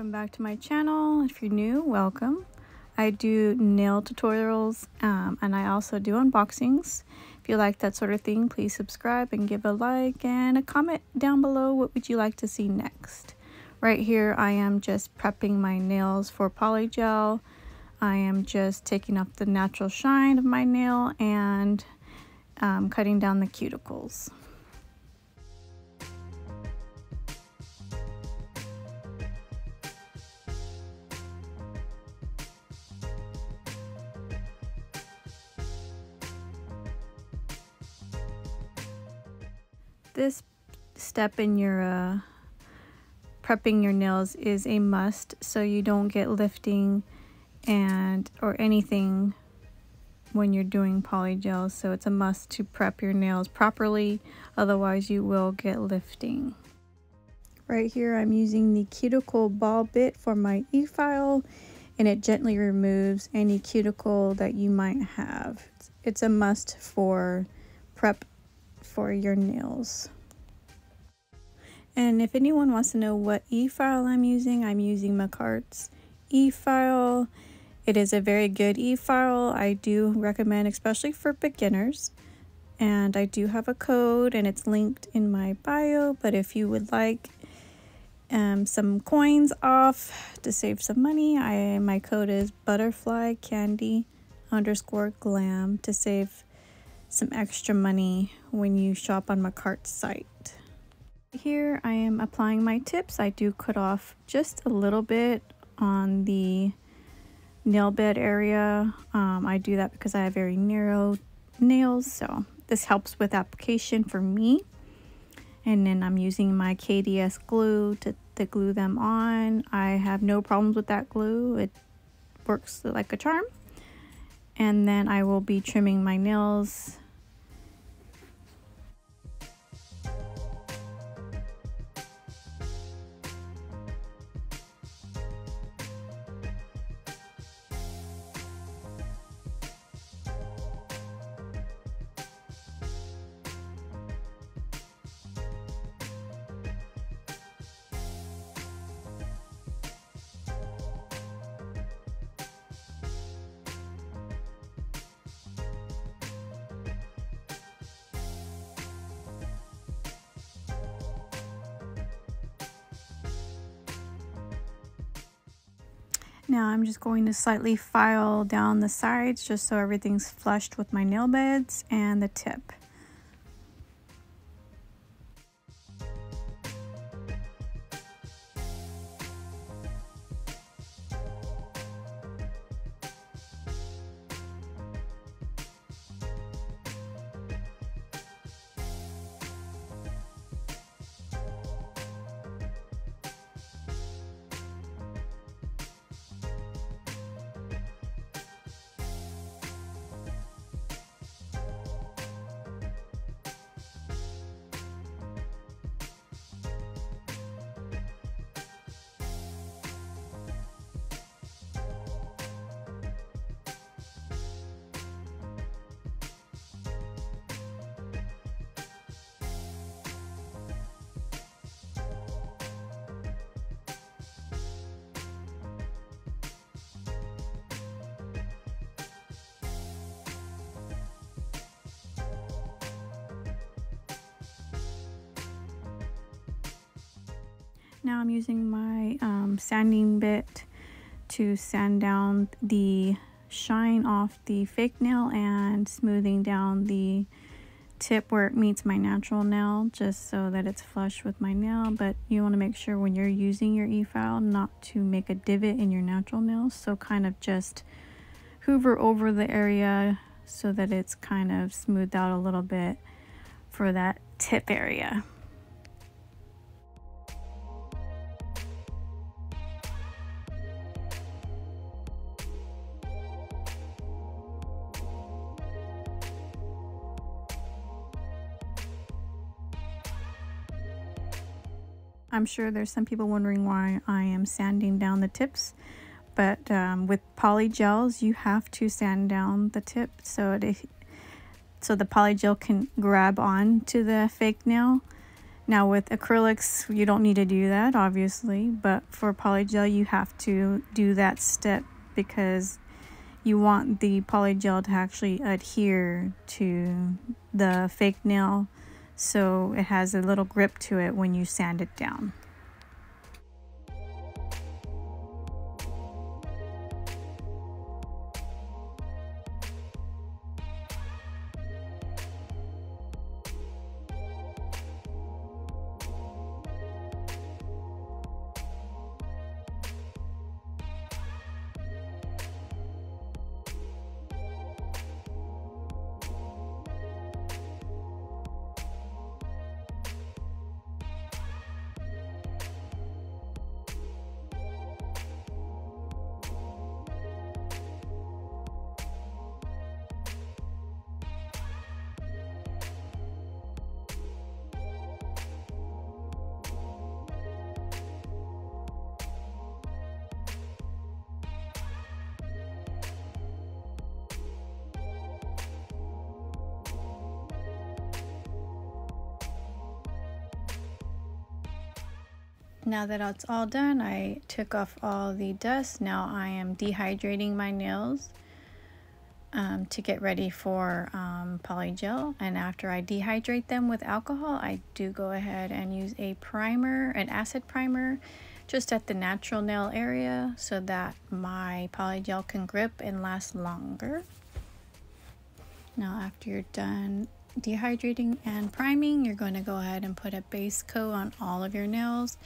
welcome back to my channel. If you're new, welcome. I do nail tutorials um, and I also do unboxings. If you like that sort of thing, please subscribe and give a like and a comment down below what would you like to see next. Right here I am just prepping my nails for polygel. I am just taking off the natural shine of my nail and um, cutting down the cuticles. This step in your uh, prepping your nails is a must so you don't get lifting and or anything when you're doing polygel so it's a must to prep your nails properly otherwise you will get lifting. Right here I'm using the cuticle ball bit for my e-file and it gently removes any cuticle that you might have. It's a must for prep for your nails. And if anyone wants to know what e-file I'm using, I'm using Makartt's e-file. It is a very good e-file. I do recommend, especially for beginners. And I do have a code and it's linked in my bio. But if you would like um, some coins off to save some money, I my code is butterfly candy underscore glam to save some extra money when you shop on Makartt's site. Here I am applying my tips. I do cut off just a little bit on the nail bed area. Um, I do that because I have very narrow nails, so this helps with application for me. And then I'm using my KDS glue to, to glue them on. I have no problems with that glue. It works like a charm. And then I will be trimming my nails Now I'm just going to slightly file down the sides just so everything's flushed with my nail beds and the tip. Now I'm using my um, sanding bit to sand down the shine off the fake nail and smoothing down the tip where it meets my natural nail just so that it's flush with my nail but you want to make sure when you're using your e-file not to make a divot in your natural nail so kind of just hoover over the area so that it's kind of smoothed out a little bit for that tip area. I'm sure there's some people wondering why I am sanding down the tips, but um, with poly gels, you have to sand down the tip so it, so the poly gel can grab on to the fake nail. Now with acrylics, you don't need to do that, obviously, but for polygel, you have to do that step because you want the polygel to actually adhere to the fake nail so it has a little grip to it when you sand it down. Now that it's all done, I took off all the dust. Now I am dehydrating my nails um, to get ready for um, polygel. And after I dehydrate them with alcohol, I do go ahead and use a primer, an acid primer, just at the natural nail area so that my polygel can grip and last longer. Now after you're done dehydrating and priming, you're going to go ahead and put a base coat on all of your nails.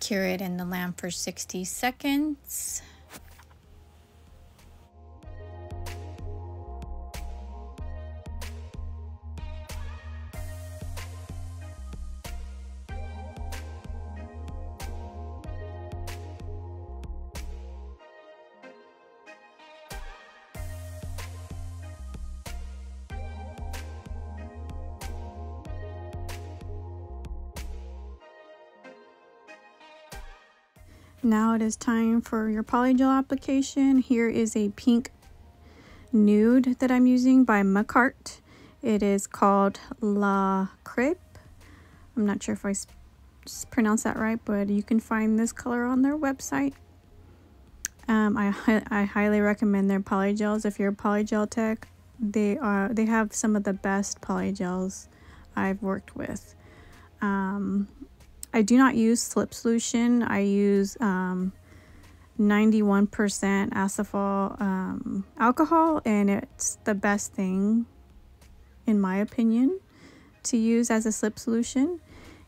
Cure it in the lamp for 60 seconds. Now it is time for your polygel application. Here is a pink nude that I'm using by Makartt. It is called La Crepe. I'm not sure if I pronounced that right, but you can find this color on their website. Um, I, I highly recommend their polygels. If you're a polygel tech, they are they have some of the best polygels I've worked with. Um, I do not use slip solution. I use 91% um, um, alcohol, and it's the best thing, in my opinion, to use as a slip solution.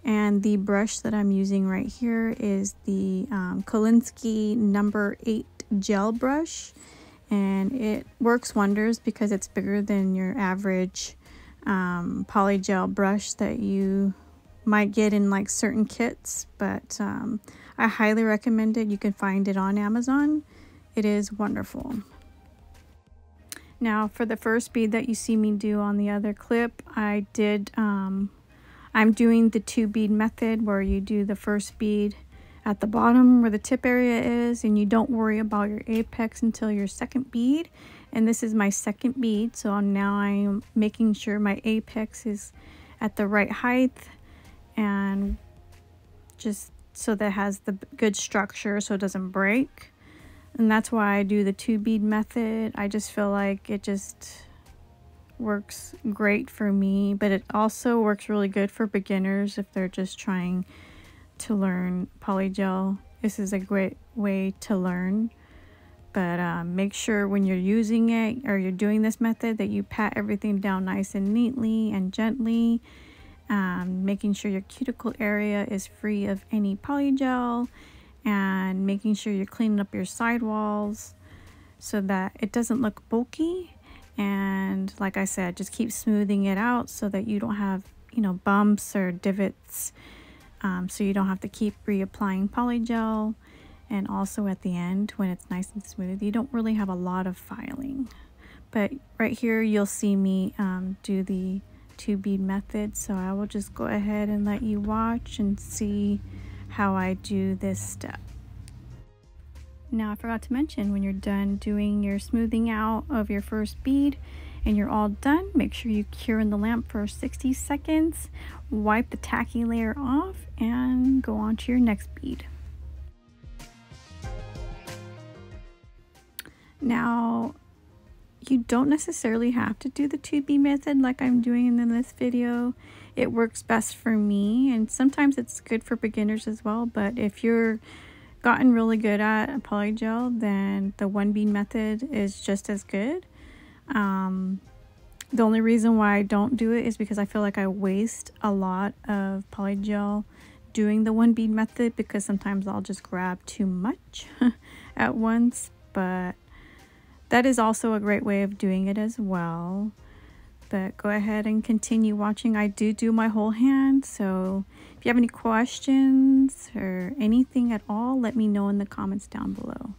And the brush that I'm using right here is the um, Kolinsky number 8 gel brush. And it works wonders because it's bigger than your average um, polygel brush that you might get in like certain kits, but um, I highly recommend it. You can find it on Amazon. It is wonderful. Now for the first bead that you see me do on the other clip, I did, um, I'm doing the two bead method where you do the first bead at the bottom where the tip area is and you don't worry about your apex until your second bead. And this is my second bead, so now I'm making sure my apex is at the right height and just so that has the good structure so it doesn't break. And that's why I do the two bead method. I just feel like it just works great for me, but it also works really good for beginners if they're just trying to learn polygel. This is a great way to learn. But um, make sure when you're using it or you're doing this method that you pat everything down nice and neatly and gently um, making sure your cuticle area is free of any polygel and making sure you're cleaning up your sidewalls so that it doesn't look bulky. And like I said just keep smoothing it out so that you don't have you know bumps or divots um, so you don't have to keep reapplying polygel. And also at the end when it's nice and smooth you don't really have a lot of filing. But right here you'll see me um, do the two bead method so I will just go ahead and let you watch and see how I do this step. Now I forgot to mention when you're done doing your smoothing out of your first bead and you're all done, make sure you cure in the lamp for 60 seconds, wipe the tacky layer off and go on to your next bead. Now, you don't necessarily have to do the 2B method like I'm doing in this video. It works best for me and sometimes it's good for beginners as well, but if you're gotten really good at polygel, then the one bead method is just as good. Um, the only reason why I don't do it is because I feel like I waste a lot of polygel doing the one bead method because sometimes I'll just grab too much at once, but that is also a great way of doing it as well. But go ahead and continue watching. I do do my whole hand, so if you have any questions or anything at all, let me know in the comments down below.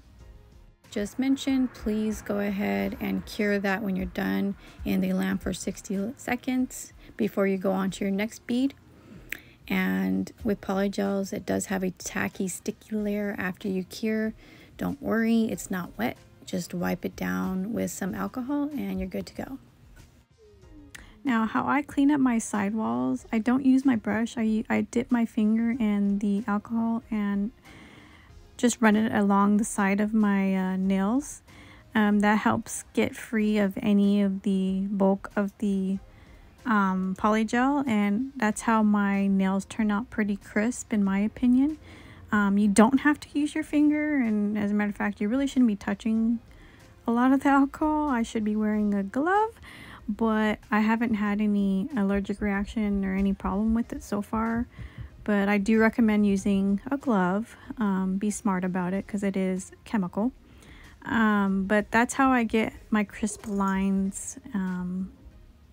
Just mentioned, please go ahead and cure that when you're done in the lamp for 60 seconds before you go on to your next bead. And with polygels, it does have a tacky, sticky layer after you cure. Don't worry, it's not wet just wipe it down with some alcohol and you're good to go. Now, how I clean up my sidewalls, I don't use my brush. I, I dip my finger in the alcohol and just run it along the side of my uh, nails. Um, that helps get free of any of the bulk of the um, polygel and that's how my nails turn out pretty crisp in my opinion. Um, you don't have to use your finger, and as a matter of fact, you really shouldn't be touching a lot of the alcohol. I should be wearing a glove, but I haven't had any allergic reaction or any problem with it so far. But I do recommend using a glove. Um, be smart about it because it is chemical. Um, but that's how I get my crisp lines um,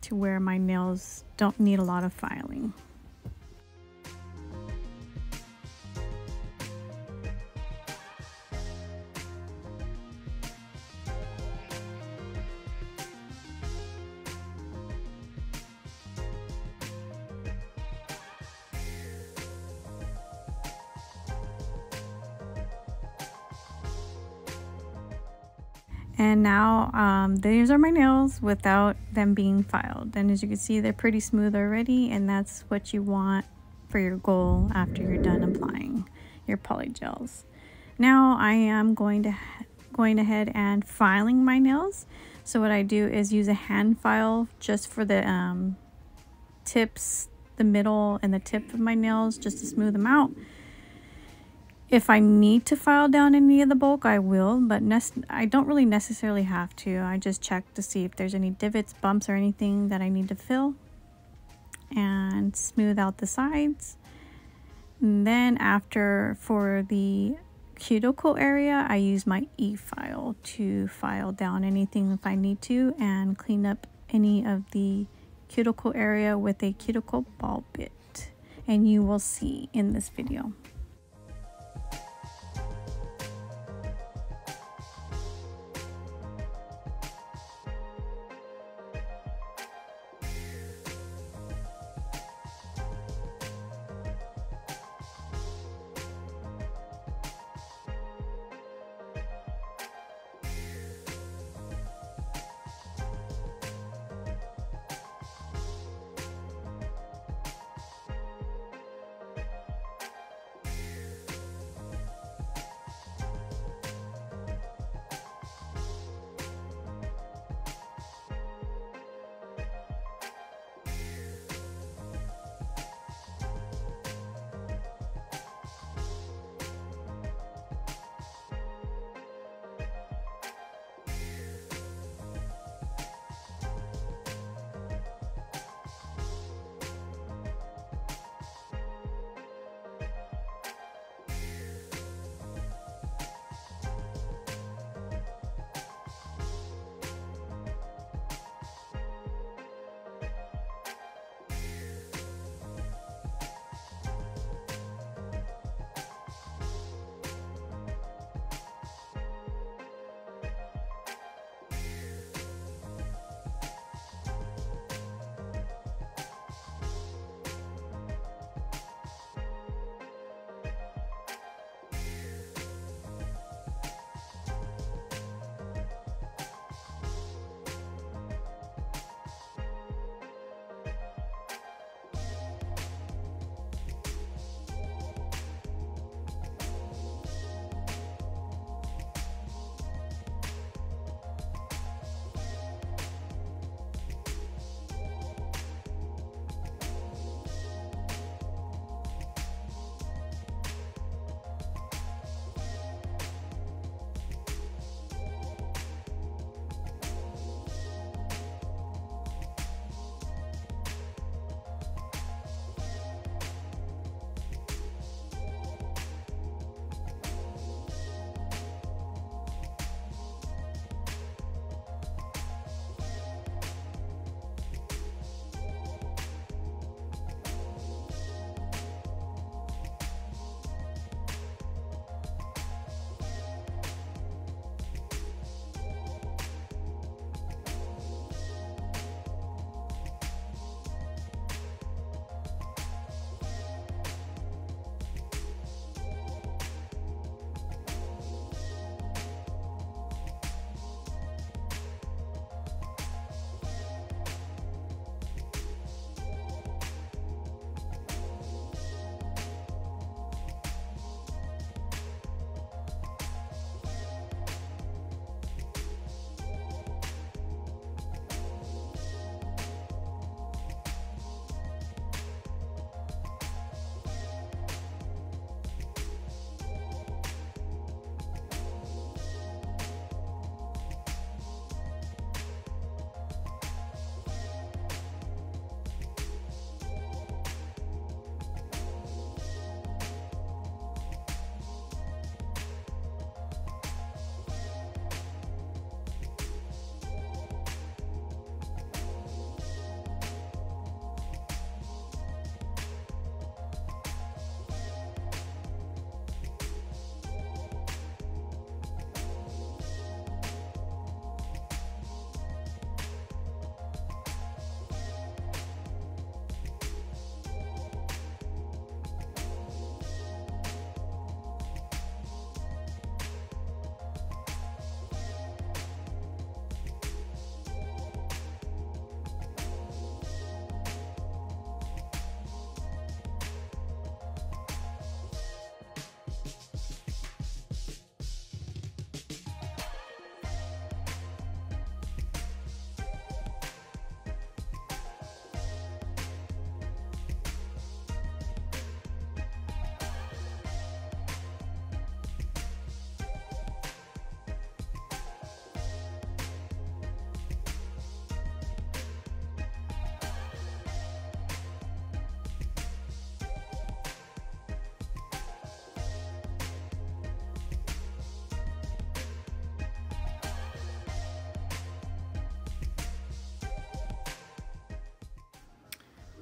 to where my nails don't need a lot of filing. And now um, these are my nails without them being filed. And as you can see, they're pretty smooth already. And that's what you want for your goal after you're done applying your poly gels. Now I am going to going ahead and filing my nails. So what I do is use a hand file just for the um, tips, the middle and the tip of my nails just to smooth them out. If I need to file down any of the bulk, I will, but I don't really necessarily have to. I just check to see if there's any divots, bumps, or anything that I need to fill and smooth out the sides. And then after, for the cuticle area, I use my e-file to file down anything if I need to and clean up any of the cuticle area with a cuticle ball bit. And you will see in this video.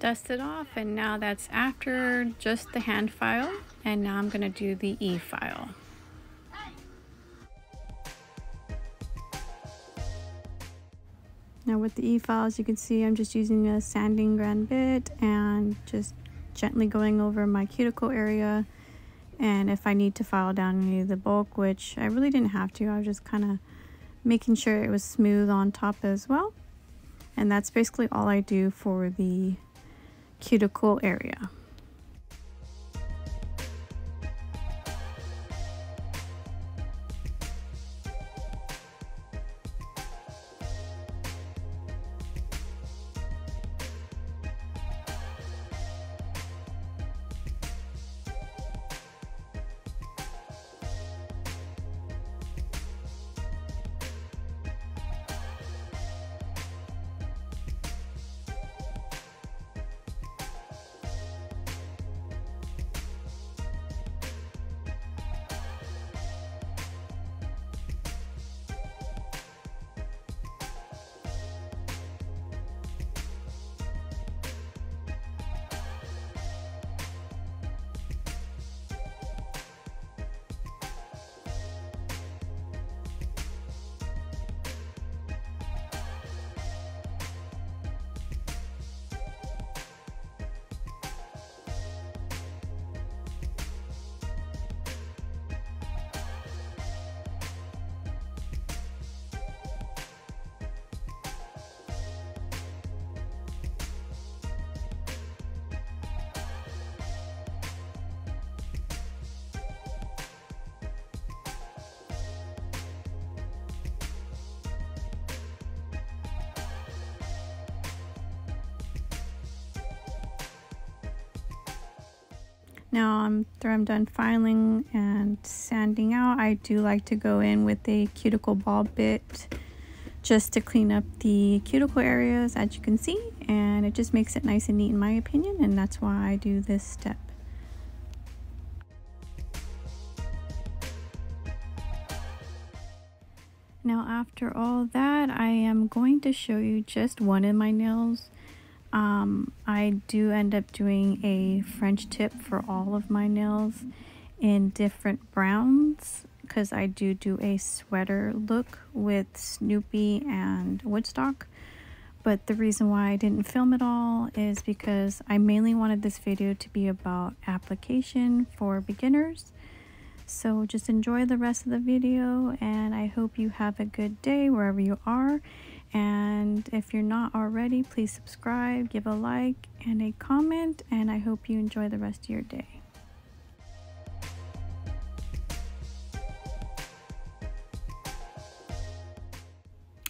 Dusted off and now that's after just the hand file and now I'm to do the E file. Now with the E file as you can see I'm just using a sanding grand bit and just gently going over my cuticle area and if I need to file down any of the bulk which I really didn't have to I was just kind of making sure it was smooth on top as well and that's basically all I do for the cuticle area. Now after I'm done filing and sanding out, I do like to go in with a cuticle ball bit just to clean up the cuticle areas as you can see and it just makes it nice and neat in my opinion and that's why I do this step. Now after all that I am going to show you just one of my nails um, I do end up doing a French tip for all of my nails in different browns because I do do a sweater look with Snoopy and Woodstock. But the reason why I didn't film it all is because I mainly wanted this video to be about application for beginners. So just enjoy the rest of the video and I hope you have a good day wherever you are and if you're not already, please subscribe, give a like, and a comment. And I hope you enjoy the rest of your day.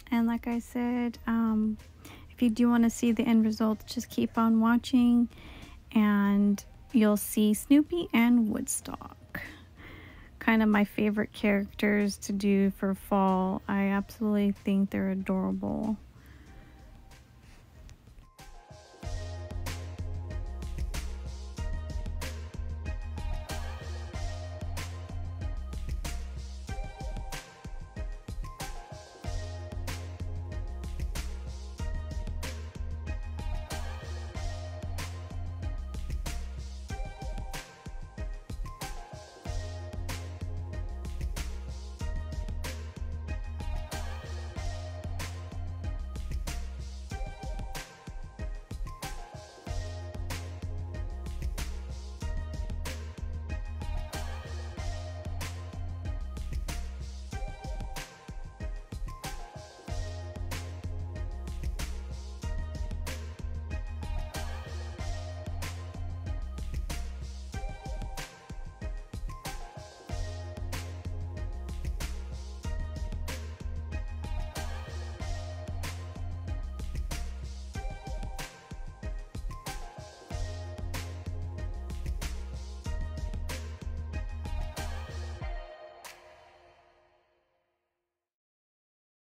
And like I said, um, if you do want to see the end result, just keep on watching and you'll see Snoopy and Woodstock kind of my favorite characters to do for fall. I absolutely think they're adorable.